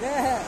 ಇದೆ